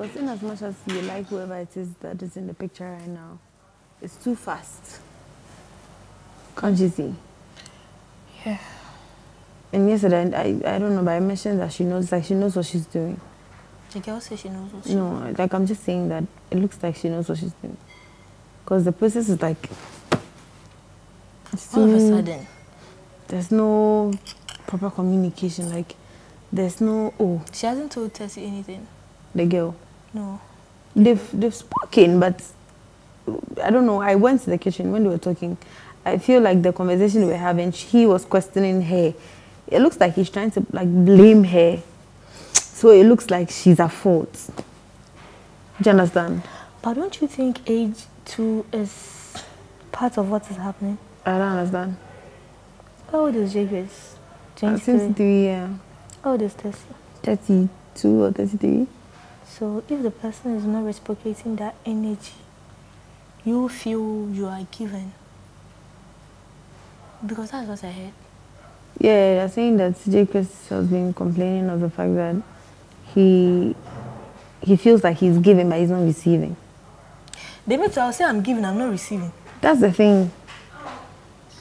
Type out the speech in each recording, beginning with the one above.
Because in as much as you like whoever it is that is in the picture right now, it's too fast. Can't you see? Yeah. And yesterday, I, I don't know, but I mentioned that she knows, like she knows what she's doing. The girl says she knows what she No, like I'm just saying that it looks like she knows what she's doing. Because the process is like, All of a sudden. there's no proper communication. Like, there's no, oh, She hasn't told Tessy anything. the girl. No. They've, they've spoken, but I don't know. I went to the kitchen when they were talking. I feel like the conversation we are having, he was questioning her. It looks like he's trying to like blame her. So it looks like she's at fault. Do you understand? But don't you think age two is part of what is happening? I don't understand. How old is Jacobs? Uh, 23. 23, yeah. How old is Tessy? 32 or 33. So if the person is not reciprocating that energy, you feel you are given. Because that's what I heard. Yeah, they're saying that CJ Chris has been complaining of the fact that he he feels like he's giving but he's not receiving. They make I'll say I'm giving, I'm not receiving. That's the thing.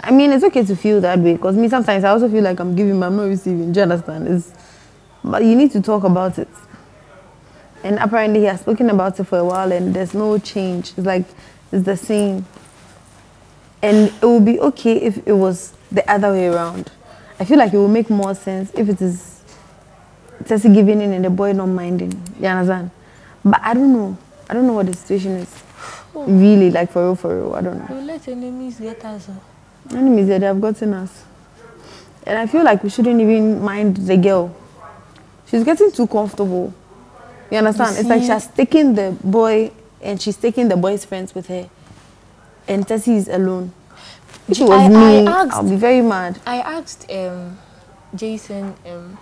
I mean, it's okay to feel that way because me sometimes I also feel like I'm giving but I'm not receiving. Do you understand? It's, but you need to talk about it. And apparently he has spoken about it for a while and there's no change. It's like it's the same. And it would be okay if it was the other way around. I feel like it would make more sense if it is Tessy giving in and the boy not minding. You understand? But I don't know. I don't know what the situation is. Oh. Really, like for real, for real. I don't know. You let enemies get us. oh. Enemies that have gotten us. And I feel like we shouldn't even mind the girl. She's getting too comfortable. You understand? it's like she's taking the boy and she's taking the boy's friends with her. And Tessy is alone. If it was I- I asked- I'll be very mad. I asked um, Jason um,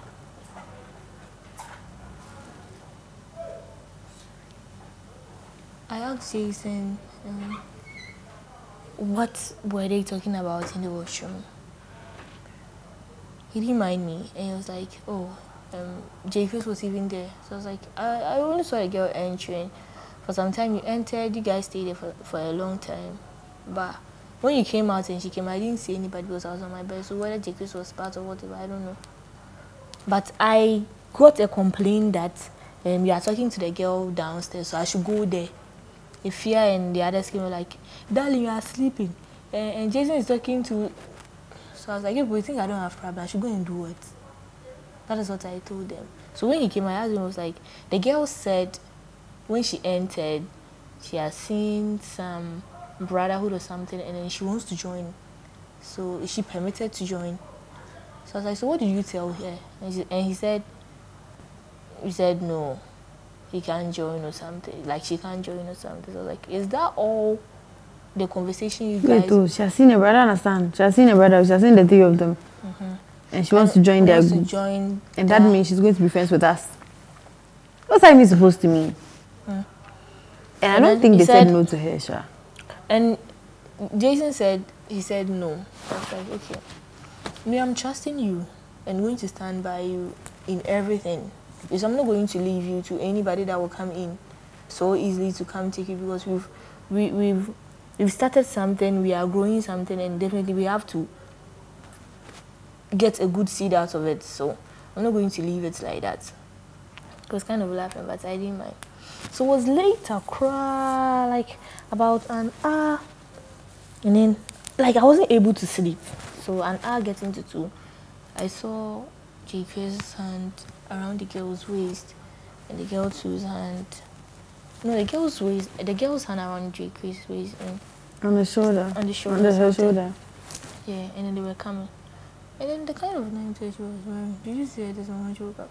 I asked Jason um, what were they talking about in the washroom. He didn't mind me and he was like, oh, um, was even there. So I was like, I, I only saw a girl entering. For some time you entered, you guys stayed there for, for a long time. But when you came out and she came, I didn't see anybody because I was on my bed. So whether Jacobs was part or whatever, I don't know. But I got a complaint that um, you are talking to the girl downstairs, so I should go there. If Ifia and the others came like, darling, you are sleeping. Uh, and Jason is talking to. So I was like, if you think I don't have problem, I should go and do it. That is what I told them. So when he came, my husband was like, the girl said when she entered, she has seen some brotherhood or something, and then she wants to join. So is she permitted to join? So I was like, so what did you tell her? And, she, and he said, he said no, he can't join or something. Like she can't join or something. So I was like, is that all the conversation you guys? Wait, oh, she has seen a brother, understand? She has seen a brother, she has seen the three of them. Mm-hmm. And she wants to join their group. join And that their- means she's going to be friends with us. What's that even supposed to mean? Mm. And I And don't think they said, said- no to her, Sha. And Jason said, he said no. I was like, okay. Me, I'm trusting you and going to stand by you in everything. Because I'm not going to leave you to anybody that will come in so easily to come take you because we've we, we've we've started something, we are growing something and definitely we have to get a good seed out of it. So I'm not going to leave it like that. I was kind of laughing, but I didn't mind. So it was later, cry like about an hour, and then like I wasn't able to sleep. So an hour getting to two, I saw JK's hand around the girl's waist, and the girl two's hand. No, the girl's waist, the girl's hand around JK's waist, and On the shoulder. On the shoulder, her something. shoulder. yeah, and then they were coming. And then the kind of name tag she was wearing. Did you see it this morning when she woke up?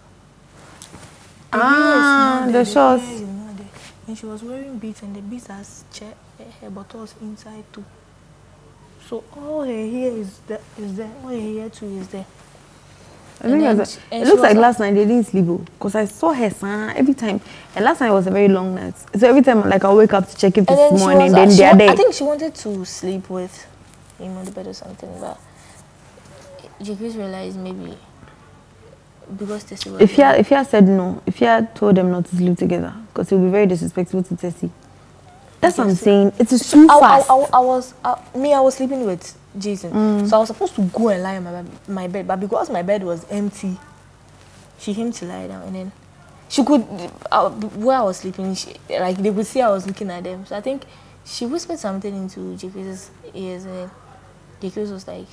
The Ah, the shorts. hair is not there. And she was wearing beads, and the beads has che- her buttons inside too. So all her hair is there, is there. All her hair too is there. I think then she- it looks like last night they didn't sleep because I saw her son every time. And last night was a very long night. So every time like I wake up to check if it's morning, was, then they're there. I think she wanted to sleep with him on the bed or something, but Jacques realized maybe because Tessy was If he had, if he had said no, if he had told them not to sleep together, because it would be very disrespectful to Tessy. That's what I'm so. saying. It is too I, I, fast. I, I was uh, me. I was sleeping with Jason, Mm. so I was supposed to go and lie in my bed, my bed, but because my bed was empty, she came to lie down, and then she could uh, where I was sleeping, she, like they could see I was looking at them. So I think she whispered something into JK's ears, and then was like,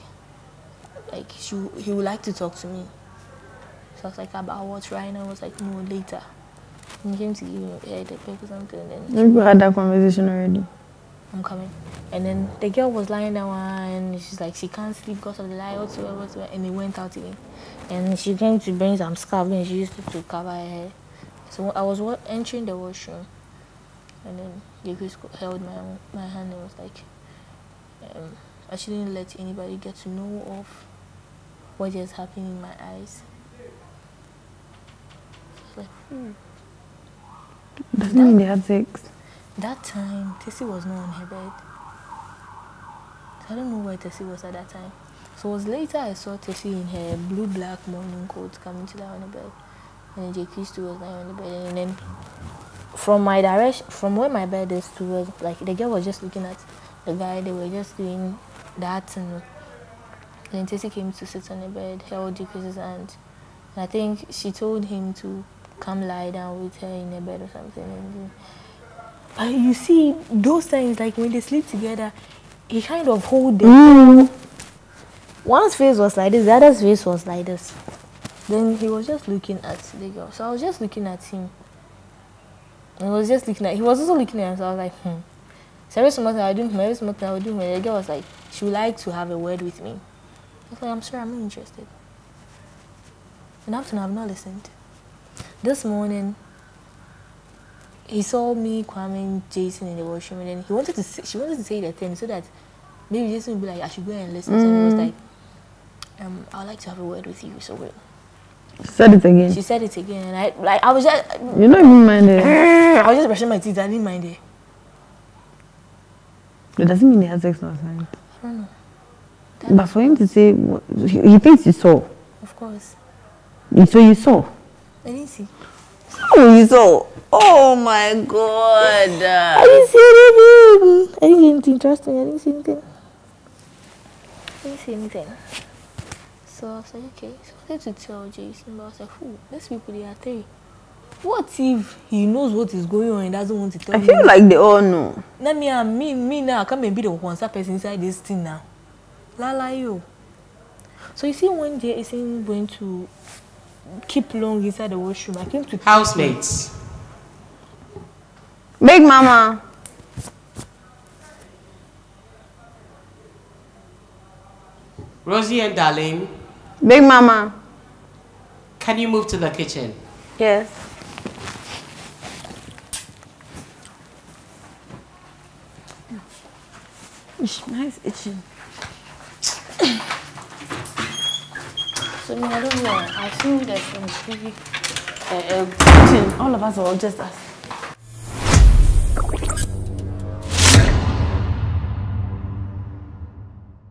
like she he would like to talk to me. So I was like about what right now? I was like no later. And he came to give me a head or something, and then we had that conversation already. I'm coming. And then the girl was lying down and she's like, she can't sleep because of the light, whatsoever, whatsoever. And he went out again. And she came to bring some scarf and she used it to cover her head. So I was entering the washroom. And then the Chris held my, my hand and was like, um, I shouldn't let anybody get to know of what just happened in my eyes. Like, hmm. Doesn't mean they had sex. That time, Tessy was not on her bed. So I don't know where Tessy was at that time. So it was later I saw Tessy in her blue black morning coat coming to lie on the bed. And JQ too was lying on the bed. And then from my direction, from where my bed is towards, like the girl was just looking at the guy, they were just doing that. And then Tessy came to sit on the bed, held JQ's hand. And I think she told him to come lie down with her in the bed or something. And you see, those times, like when they sleep together, he kind of hold them. One's face was like this, the other's face was like this. Then he was just looking at the girl. So I was just looking at him. I was just looking at, he was also looking at him. So I was like, hmm. So every small thing I would do, every small thing I would do, the girl was like, she would like to have a word with me. Was like, I'm sure I'm not interested. And up to now, I've not listened. This morning, he saw me, Kwame, Jason in the washroom, and then he wanted to. Say, she wanted to say the thing so that maybe Jason would be like, I should go and listen. So he was like, um, I'd like to have a word with you. So we- Said it again. she said it again, I like I was just, You don't even mind it. I was just brushing my teeth. I didn't mind it. It doesn't mean they had sex last night. I don't know. But for him to say, he he thinks he saw. Of course, You- So you saw. I didn't see. Oh, you saw. Oh my god. I didn't see anything. I didn't see anything. Trust me, I didn't see anything. I didn't see anything. So I was like, okay. So I wanted to tell Jason, but I was like, who? These people, they are three. What if he knows what is going on and doesn't want to tell me? I me? feel like they all know. Now me, and me, me now, I come and be the one person inside this thing now. La la you. So you see, one day isn't going to keep long inside the washroom. I came to Housemates. Big mama. Rosey and Darlyne, Big mama. can you move to the kitchen? Yes. Ish, Nice itching. So I don't know. I feel that from TV. Uh, uh. All of us are just us.